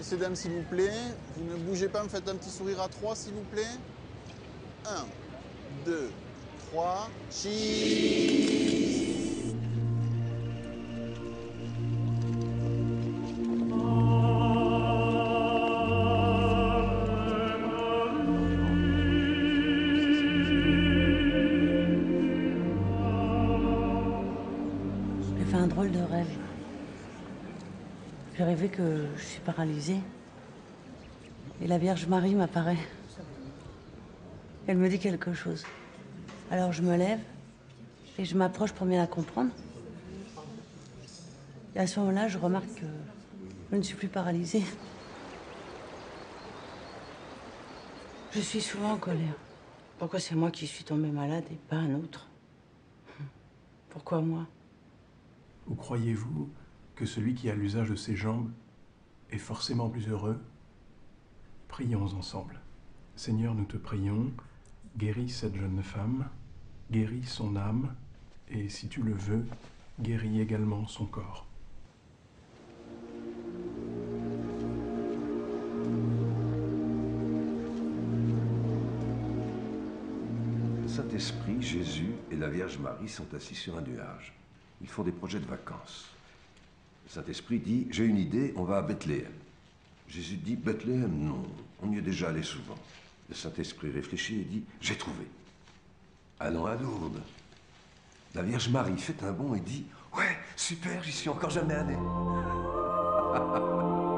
messieurs, dames, s'il vous plaît. Vous ne bougez pas, me faites un petit sourire à trois, s'il vous plaît. Un, deux, trois. Cheese un drôle de rêve. J'ai rêvé que je suis paralysée. Et la Vierge Marie m'apparaît. Elle me dit quelque chose. Alors je me lève et je m'approche pour bien la comprendre. Et à ce moment-là, je remarque que je ne suis plus paralysée. Je suis souvent en colère. Pourquoi c'est moi qui suis tombée malade et pas un autre? Pourquoi moi? Ou croyez-vous que celui qui a l'usage de ses jambes est forcément plus heureux Prions ensemble. Seigneur, nous te prions, guéris cette jeune femme, guéris son âme, et si tu le veux, guéris également son corps. Saint-Esprit, Jésus et la Vierge Marie sont assis sur un nuage. Ils font des projets de vacances. Saint-Esprit dit J'ai une idée, on va à Bethléem. Jésus dit Bethléem, non, on y est déjà allé souvent. Le Saint-Esprit réfléchit et dit J'ai trouvé. Allons à Lourdes. La Vierge Marie fait un bond et dit Ouais, super, j'y suis encore jamais allé.